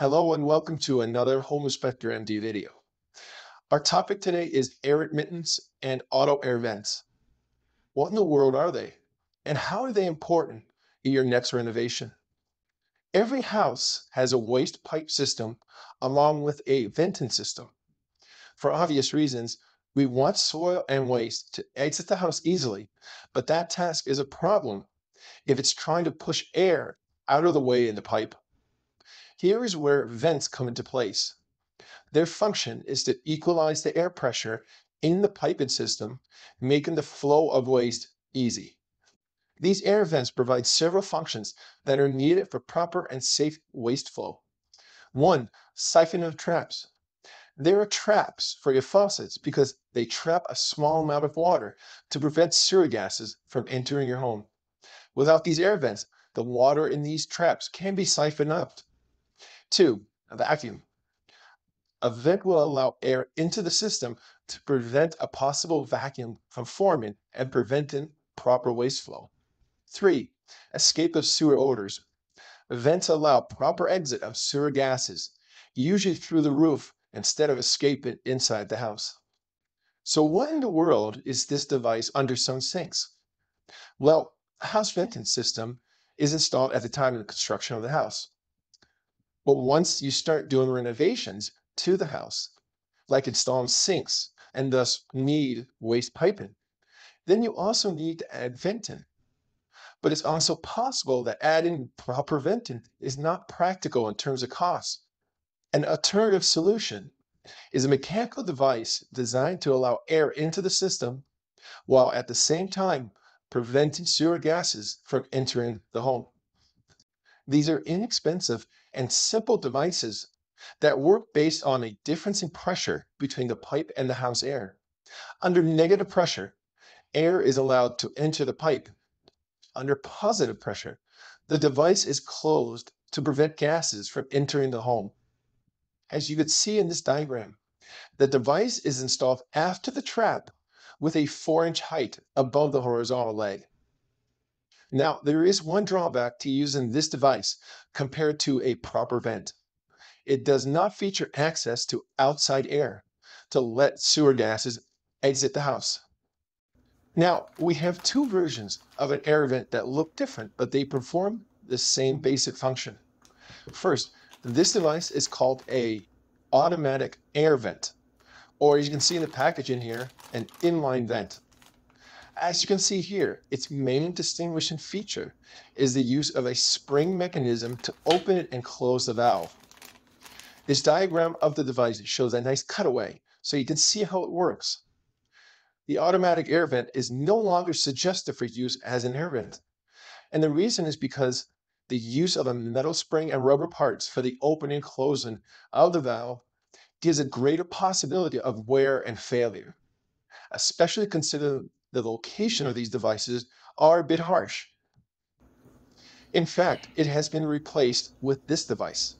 Hello and welcome to another Home Inspector MD video. Our topic today is air admittance and auto air vents. What in the world are they? And how are they important in your next renovation? Every house has a waste pipe system along with a venting system. For obvious reasons, we want soil and waste to exit the house easily, but that task is a problem if it's trying to push air out of the way in the pipe. Here is where vents come into place. Their function is to equalize the air pressure in the piping system, making the flow of waste easy. These air vents provide several functions that are needed for proper and safe waste flow. One, siphon of traps. There are traps for your faucets because they trap a small amount of water to prevent sewer gases from entering your home. Without these air vents, the water in these traps can be siphoned out Two, a vacuum. A vent will allow air into the system to prevent a possible vacuum from forming and preventing proper waste flow. Three, escape of sewer odors. Vents allow proper exit of sewer gases, usually through the roof instead of escaping inside the house. So what in the world is this device under some sinks? Well, a house venting system is installed at the time of the construction of the house. But once you start doing renovations to the house, like installing sinks and thus need waste piping, then you also need to add venting. But it's also possible that adding proper venting is not practical in terms of cost. An alternative solution is a mechanical device designed to allow air into the system while at the same time preventing sewer gases from entering the home. These are inexpensive and simple devices that work based on a difference in pressure between the pipe and the house air. Under negative pressure, air is allowed to enter the pipe. Under positive pressure, the device is closed to prevent gases from entering the home. As you could see in this diagram, the device is installed after the trap with a 4-inch height above the horizontal leg. Now, there is one drawback to using this device compared to a proper vent. It does not feature access to outside air to let sewer gases exit the house. Now, we have two versions of an air vent that look different, but they perform the same basic function. First, this device is called a automatic air vent, or as you can see in the package in here, an inline vent. As you can see here, its main distinguishing feature is the use of a spring mechanism to open it and close the valve. This diagram of the device shows a nice cutaway so you can see how it works. The automatic air vent is no longer suggested for use as an air vent. And the reason is because the use of a metal spring and rubber parts for the opening and closing of the valve gives a greater possibility of wear and failure, especially considering the location of these devices are a bit harsh. In fact, it has been replaced with this device.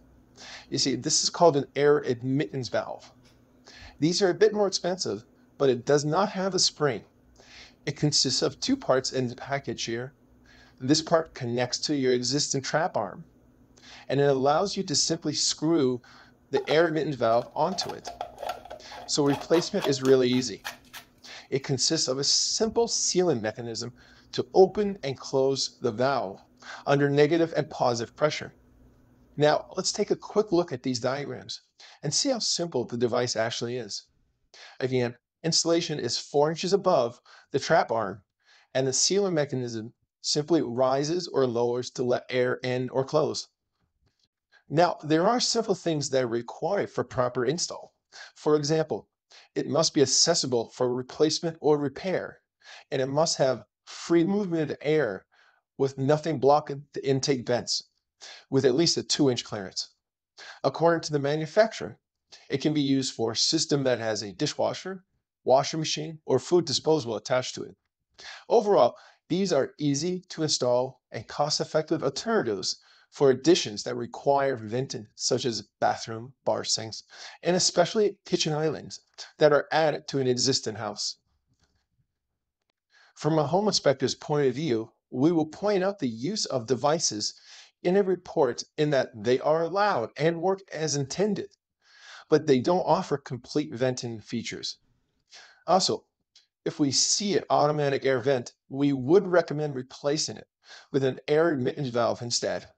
You see, this is called an air admittance valve. These are a bit more expensive, but it does not have a spring. It consists of two parts in the package here. This part connects to your existing trap arm, and it allows you to simply screw the air admittance valve onto it. So replacement is really easy. It consists of a simple sealing mechanism to open and close the valve under negative and positive pressure. Now, let's take a quick look at these diagrams and see how simple the device actually is. Again, installation is 4 inches above the trap arm, and the sealing mechanism simply rises or lowers to let air in or close. Now, there are several things that are required for proper install. For example, it must be accessible for replacement or repair, and it must have free movement of air with nothing blocking the intake vents, with at least a 2-inch clearance. According to the manufacturer, it can be used for a system that has a dishwasher, washing machine, or food disposal attached to it. Overall, these are easy to install and cost-effective alternatives for additions that require venting, such as bathroom, bar sinks, and especially kitchen islands that are added to an existing house. From a home inspector's point of view, we will point out the use of devices in a report in that they are allowed and work as intended, but they don't offer complete venting features. Also, if we see an automatic air vent, we would recommend replacing it with an air admittance valve instead.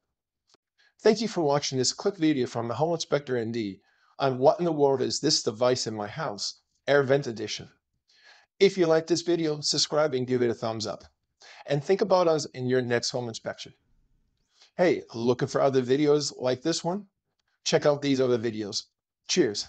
Thank you for watching this quick video from the Home Inspector MD on what in the world is this device in my house, Air Vent Edition. If you like this video, subscribe and give it a thumbs up. And think about us in your next home inspection. Hey, looking for other videos like this one? Check out these other videos. Cheers.